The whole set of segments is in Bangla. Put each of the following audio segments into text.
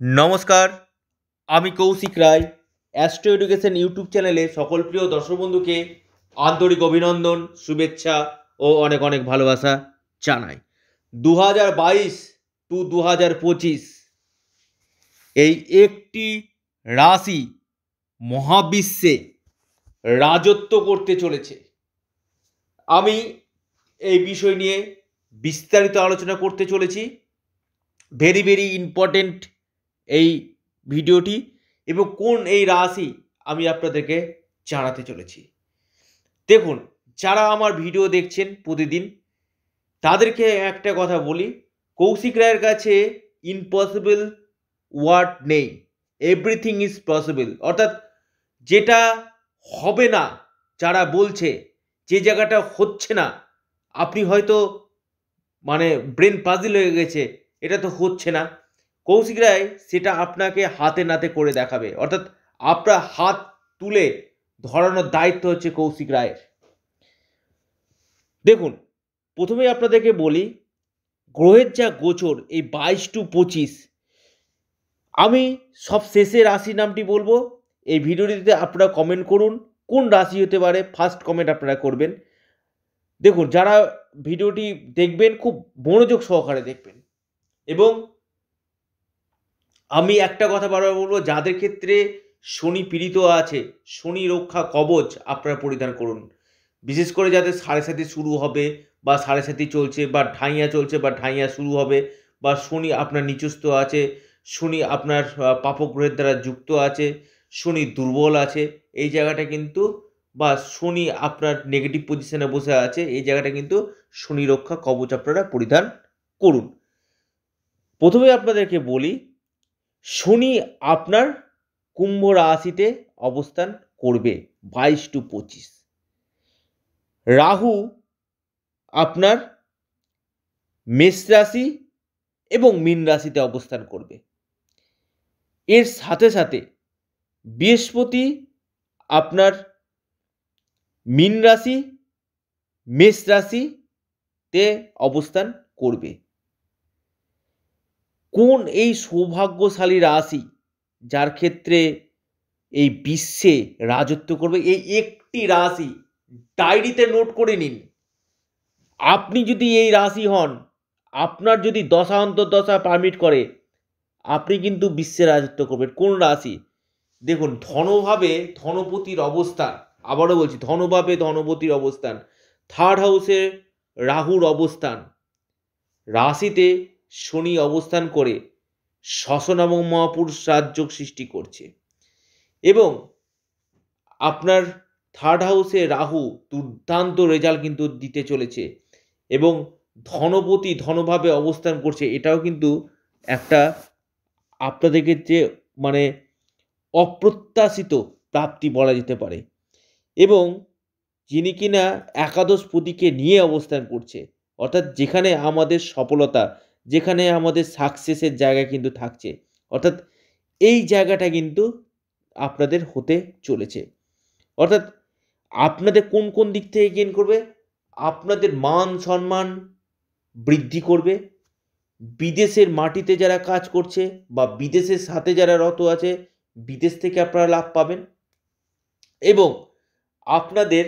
নমস্কার, আমি Koushik Roy astro education YouTube চ্যানেলে সকল প্রিয় দর্শক বন্ধুকে আন্তরিক অভিনন্দন, শুভেচ্ছা ও অনেক অনেক ভালোবাসা জানাই। দু হাজার বাইশ টু দু হাজার পঁচিশ এই একটি রাশি মহাবিশ্বে রাজত্ব করতে চলেছে। আমি এই বিষয় নিয়ে বিস্তারিত আলোচনা করতে চলেছি। ভেরি ভেরি ইম্পর্টেন্ট এই ভিডিওটি এবং কোন এই রাশি আমি আপনাদেরকে জানাতে চলেছি। দেখুন, যারা আমার ভিডিও দেখছেন প্রতিদিন, তাদেরকে একটা কথা বলি, কৌশিক রায়ের কাছে ইম্পসিবল ওয়ার্ড নেই। এভরিথিং ইজ পসিবল অর্থাৎ যেটা হবে না, যারা বলছে, যে জায়গাটা হচ্ছে না, আপনি হয়তো মানে ব্রেন পাজিল হয়ে গেছে, এটা তো হচ্ছে না। কৌশিক রায় সেটা আপনাকে হাতে নাতে করে দেখাবে। অর্থাৎ আপনার হাত তুলে ধরানোর দায়িত্ব হচ্ছে কৌশিক রায়ের দেখুন প্রথমে আপনাদেরকে বলি, গ্রহের যা গোচর, এই বাইশ টু পঁচিশ, আমি সব শেষে রাশি নামটি বলব। এই ভিডিওটিতে আপনারা কমেন্ট করুন, কোন রাশি হতে পারে ফার্স্ট কমেন্ট আপনারা করবেন। দেখুন, যারা ভিডিওটি দেখবেন, খুব মনোযোগ সহকারে দেখবেন। এবং আমি একটা কথা বারবার বলব, যাদের ক্ষেত্রে শনি পীড়িত আছে, শনি রক্ষা কবচ আপনারা পরিধান করুন। বিশেষ করে যাদের সাড়ে সাথে শুরু হবে বা সাড়ে সাথে চলছে বা ঢাইয়া চলছে বা ঢাইয়া শুরু হবে বা শনি আপনার নিচস্থ আছে, শনি আপনার পাপগ্রহের দ্বারা যুক্ত আছে, শনি দুর্বল আছে, এই জায়গাটা কিন্তু বা শনি আপনার নেগেটিভ পজিশনে বসে আছে, এই জায়গাটা কিন্তু শনি রক্ষা কবচ আপনারা পরিধান করুন। প্রথমে আপনাদেরকে বলি শনি আপনার কুম্ভ রাশিতে অবস্থান করবে, বাইশ টু পঁচিশ। রাহু আপনার মেষ রাশি এবং মীন রাশিতে অবস্থান করবে। এর সাথে সাথে বৃহস্পতি আপনার মীন রাশি, মেষ রাশিতে অবস্থান করবে। কোন এই সৌভাগ্যশালী রাশি যার ক্ষেত্রে এই বিশ্বে রাজত্ব করবে? এই একটি রাশি ডায়েরিতে নোট করে নিন। আপনি যদি এই রাশি হন, আপনার যদি দশা অন্তর্দশা পারমিট করে, আপনি কিন্তু বিশ্বে রাজত্ব করবেন। কোন রাশি? দেখুন, ধনভাবে ধনপতির অবস্থান, আবারও বলছি, ধনভাবে ধনপতির অবস্থান। থার্ড হাউসে রাহুর অবস্থান। রাশিতে শনি অবস্থান করে শশন এবং মহাপুরুষ রাজযোগ সৃষ্টি করছে। এবং আপনার থার্ড হাউসে রাহু দুর্দান্ত রেজাল্ট কিন্তু দিতে চলেছে এবং ধনপতি ধনভাবে অবস্থান করছে। এটাও কিন্তু একটা আপনাদেরকে যে মানে অপ্রত্যাশিত প্রাপ্তি বলা যেতে পারে। এবং যিনি কিনা একাদশ পতিকে নিয়ে অবস্থান করছে, অর্থাৎ যেখানে আমাদের সফলতা যেখানে আমাদের সাকসেসের জায়গা কিন্তু থাকছে। অর্থাৎ এই জায়গাটা কিন্তু আপনাদের হতে চলেছে। অর্থাৎ আপনাদের কোন কোন দিক থেকে গেন করবে? আপনাদের মান সম্মান বৃদ্ধি করবে। বিদেশের মাটিতে যারা কাজ করছে বা বিদেশের সাথে যারা রত আছে, বিদেশ থেকে আপনারা লাভ পাবেন। এবং আপনাদের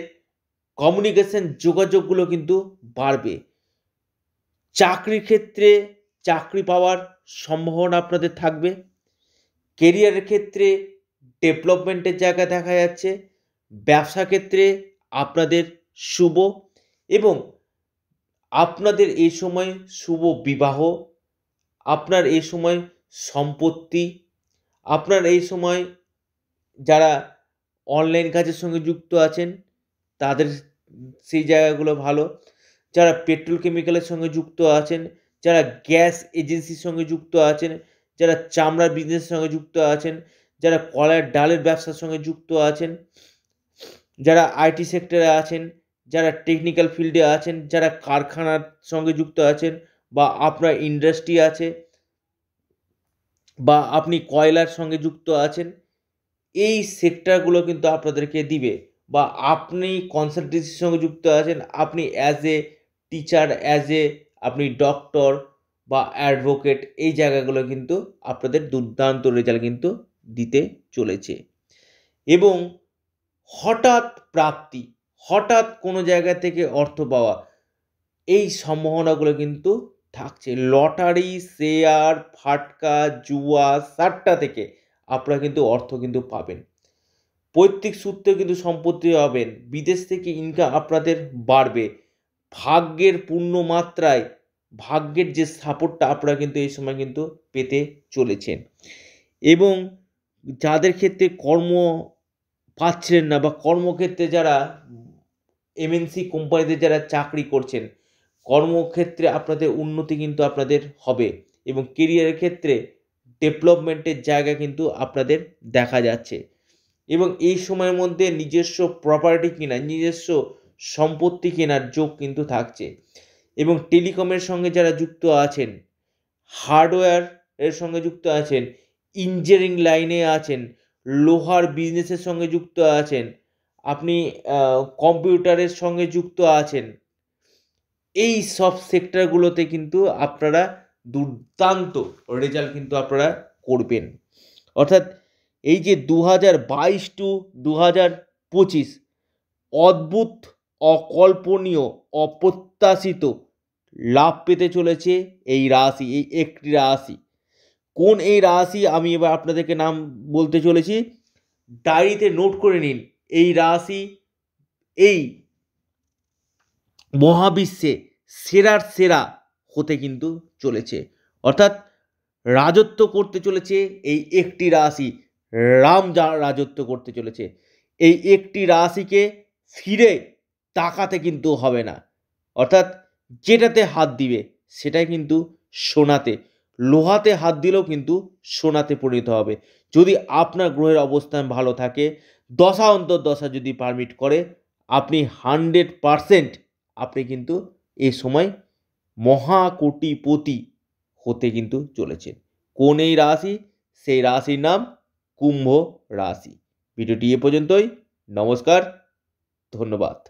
কমিউনিকেশন যোগাযোগগুলো কিন্তু বাড়বে। চাকরির ক্ষেত্রে চাকরি পাওয়ার সম্ভাবনা আপনাদের থাকবে। কেরিয়ারের ক্ষেত্রে ডেভেলপমেন্টের জায়গা দেখা যাচ্ছে। ব্যবসা ক্ষেত্রে আপনাদের শুভ এবং আপনাদের এই সময় শুভ বিবাহ, আপনার এই সময় সম্পত্তি, আপনার এই সময় যারা অনলাইন কাজের সঙ্গে যুক্ত আছেন, তাদের সেই জায়গাগুলো ভালো। যারা পেট্রোল কেমিক্যালের সঙ্গে যুক্ত আছেন, যারা গ্যাস এজেন্সির সঙ্গে যুক্ত আছেন, যারা চামড়ার বিজনেসের সঙ্গে যুক্ত আছেন, যারা কলার ডালের ব্যবসার সঙ্গে যুক্ত আছেন, যারা আইটি সেক্টরে আছেন, যারা টেকনিক্যাল ফিল্ডে আছেন, যারা কারখানার সঙ্গে যুক্ত আছেন বা আপনার ইন্ডাস্ট্রি আছে বা আপনি কয়লার সঙ্গে যুক্ত আছেন, এই সেক্টরগুলো কিন্তু আপনাদেরকে দিবে। বা আপনি কনসালটেন্সির সঙ্গে যুক্ত আছেন, আপনি as a teacher as a আপনি ডক্টর বা অ্যাডভোকেট এই জায়গাগুলো কিন্তু আপনাদের দুর্দান্ত রেজাল্ট কিন্তু দিতে চলেছে। এবং হঠাৎ প্রাপ্তি, হঠাৎ কোনো জায়গা থেকে অর্থ পাওয়া, এই সম্ভাবনাগুলো কিন্তু থাকছে। লটারি শেয়ার ফাটকা, জুয়া সাট্টা থেকে আপনারা কিন্তু অর্থ কিন্তু পাবেন। পৈতৃক সূত্রে কিন্তু সম্পত্তি পাবেন। বিদেশ থেকে ইনকাম আপনাদের বাড়বে। ভাগ্যের পূর্ণ মাত্রায় ভাগ্যের যে সাপোর্টটা আপনারা কিন্তু এই সময় কিন্তু পেতে চলেছেন। এবং যাদের ক্ষেত্রে কর্ম পাচ্ছিলেন না বা কর্মক্ষেত্রে যারা এমএনসি কোম্পানিতে যারা চাকরি করছেন, কর্মক্ষেত্রে আপনাদের উন্নতি কিন্তু আপনাদের হবে এবং কেরিয়ারের ক্ষেত্রে ডেভেলপমেন্টের জায়গা কিন্তু আপনাদের দেখা যাচ্ছে। এবং এই সময়ের মধ্যে নিজস্ব প্রপার্টি কিনা, নিজস্ব সম্পত্তি কেনার যোগ কিন্তু থাকছে। এবং টেলিকমের সঙ্গে যারা যুক্ত আছেন, হার্ডওয়্যার এর সঙ্গে যুক্ত আছেন, ইঞ্জিনিয়ারিং লাইনে আছেন, লোহার বিজনেসের সঙ্গে যুক্ত আছেন, আপনি কম্পিউটারের সঙ্গে যুক্ত আছেন, এই সব সেক্টরগুলোতে কিন্তু আপনারা দুর্দান্ত রেজাল্ট কিন্তু আপনারা করবেন। অর্থাৎ এই যে দু হাজার বাইশ টু দু হাজার পঁচিশ, অদ্ভুত অকল্পনীয়, অপ্রত্যাশিত লাভ পেতে চলেছে এই রাশি, এই একটি রাশি। কোন এই রাশি আমি এবার আপনাদেরকে নাম বলতে চলেছি? ডায়েরিতে নোট করে নিন, এই রাশি এই মহাবিশ্বে সেরার সেরা হতে কিন্তু চলেছে। অর্থাৎ রাজত্ব করতে চলেছে এই একটি রাশি, রাম যা রাজত্ব করতে চলেছে। এই একটি রাশিকে ফিরে তাকাতে কিন্তু হবে না। অর্থাৎ যেটাতে হাত দিবে, সেটাই কিন্তু সোনাতে। লোহাতে হাত দিলেও কিন্তু সোনাতে পরিণত হবে। যদি আপনার গ্রহের অবস্থান ভালো থাকে, দশা অন্তর দশা যদি পারমিট করে, আপনি হান্ড্রেড পারসেন্ট আপনি কিন্তু এই সময় মহাকোটিপতি হতে কিন্তু চলেছেন। কোন এই রাশি? সেই রাশির নাম কুম্ভ রাশি। ভিডিওটি এ পর্যন্তই। নমস্কার, ধন্যবাদ।